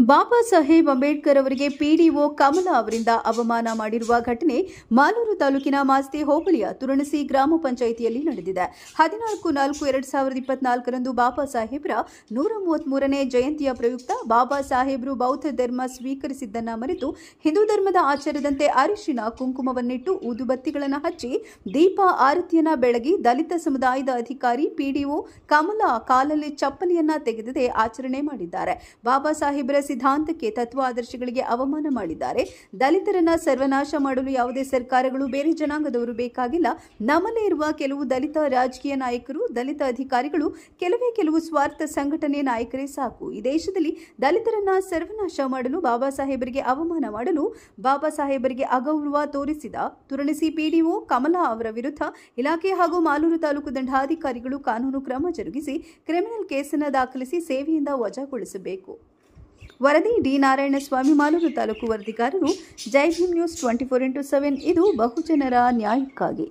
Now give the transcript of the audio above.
ಬಾಬಾ ಸಾಹೇಬ್ ಅಂಬೇಡ್ಕರ್ ಅವರಿಗೆ ಪಿಡಿಒ ಕಮಲ ಅವರಿಂದ ಅವಮಾನ ಮಾಡಿರುವ ಘಟನೆ ಮಾಲೂರು ತಾಲೂಕಿನ ಮಾಸ್ತಿ ಹೋಬಳಿಯ ತುರಣಸಿ ಗ್ರಾಮ ಪಂಚಾಯಿತಿಯಲ್ಲಿ ನಡೆದಿದೆ. ಹದಿನಾಲ್ಕು ನಾಲ್ಕು ಎರಡು ಸಾವಿರದ ಇಪ್ಪತ್ನಾಲ್ಕರಂದು ಬಾಬಾ ಸಾಹೇಬ್ರ ನೂರ ಮೂವತ್ಮೂರನೇ ಜಯಂತಿಯ ಪ್ರಯುಕ್ತ ಬಾಬಾ ಸಾಹೇಬ್ರು ಬೌದ್ಧ ಧರ್ಮ ಸ್ವೀಕರಿಸಿದ್ದನ್ನ ಮರೆತು ಹಿಂದೂ ಧರ್ಮದ ಆಚಾರದಂತೆ ಅರಿಶಿನ ಕುಂಕುಮವನ್ನಿಟ್ಟು ಊದುಬತ್ತಿಗಳನ್ನು ಹಚ್ಚಿ ದೀಪ ಆರತಿಯನ್ನ ಬೆಳಗಿ ದಲಿತ ಸಮುದಾಯದ ಅಧಿಕಾರಿ ಪಿಡಿಒ ಕಮಲ ಕಾಲಲ್ಲಿ ಚಪ್ಪಲಿಯನ್ನ ತೆಗೆದದೆ ಆಚರಣೆ ಮಾಡಿದ್ದಾರೆ. ಬಾಬಾ ಸಾಹೇಬರ ಸಿದ್ಧಾಂತಕ್ಕೆ ತತ್ವ ಆದರ್ಶಗಳಿಗೆ ಅವಮಾನ ಮಾಡಿದ್ದಾರೆ. ದಲಿತರನ್ನ ಸರ್ವನಾಶ ಮಾಡಲು ಯಾವುದೇ ಸರ್ಕಾರಗಳು, ಬೇರೆ ಜನಾಂಗದವರು ಬೇಕಾಗಿಲ್ಲ. ನಮ್ಮಲ್ಲೇ ಇರುವ ಕೆಲವು ದಲಿತ ರಾಜಕೀಯ ನಾಯಕರು, ದಲಿತ ಅಧಿಕಾರಿಗಳು, ಕೆಲವೇ ಕೆಲವು ಸ್ವಾರ್ಥ ಸಂಘಟನೆ ನಾಯಕರೇ ಸಾಕು. ಈ ದೇಶದಲ್ಲಿ ದಲಿತರನ್ನ ಸರ್ವನಾಶ ಮಾಡಲು ಬಾಬಾ ಸಾಹೇಬರಿಗೆ ಅವಮಾನ ಮಾಡಲು ಬಾಬಾ ಸಾಹೇಬರಿಗೆ ಅಗೌರವ ತೋರಿಸಿದ ತುರಣಸಿ ಪಿಡಿಒ ಕಮಲಾ ಅವರ ವಿರುದ್ಧ ಇಲಾಖೆ ಹಾಗೂ ಮಾಲೂರು ತಾಲೂಕು ದಂಡಾಧಿಕಾರಿಗಳು ಕಾನೂನು ಕ್ರಮ ಜರುಗಿಸಿ ಕ್ರಿಮಿನಲ್ ಕೇಸನ್ನು ದಾಖಲಿಸಿ ಸೇವೆಯಿಂದ ವಜಾಗೊಳಿಸಬೇಕು. ವರದಿ D Narayanaswamy Malur taluk ವರದಿಗಾರರು Jai Bhim news twenty four into seven. ಇದು ಬಹುಜನರ ನ್ಯಾಯಕ್ಕಾಗಿ.